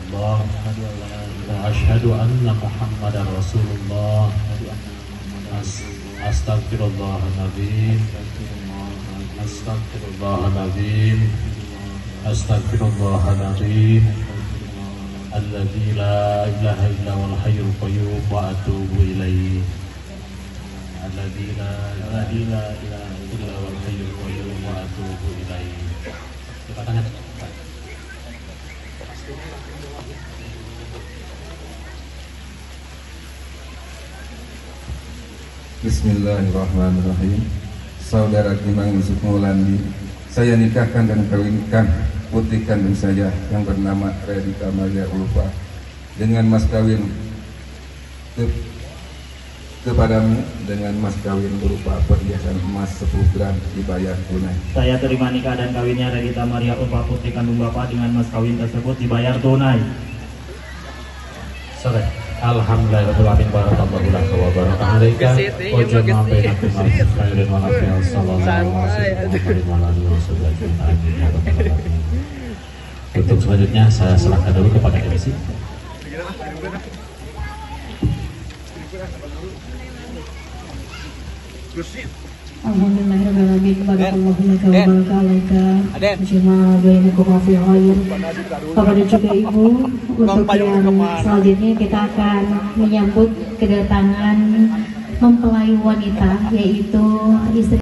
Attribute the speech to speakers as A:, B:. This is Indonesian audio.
A: الله وأشهد أن محمدا رسول الله أستغفر الله العظيم أستغفر الله العظيم أستغفر الله العظيم الذي لا إله إلا هو الحي القيوم وأتوب إليه الذي لا إله إلا هو الحي القيوم.
B: Bismillahirrahmanirrahim Saudara Timang Yusuf Maulandi Saya nikahkan dan kawinkan putri kandung saya yang bernama Redita Maria Ulfa dengan mas kawin ke, kepadamu dengan mas kawin berupa perhiasan emas 10 gram dibayar tunai.
C: Saya terima nikah dan kawinnya Redita Maria Ulfa Putri kandung Bapak dengan mas kawin tersebut dibayar tunai.
A: Sore. Alhamdulillahirrahmanirrahim Ya alamin. Untuk selanjutnya saya serahkan dulu kepada MC
D: Alhamdulillahirrahmanirrahim Barakallahu laka wa baraka alaika Jemaah bainakum wa fi khair Bapak dan juga Ibu. Untuk yang selanjutnya kita akan menyambut kedatangan mempelai wanita Yaitu istri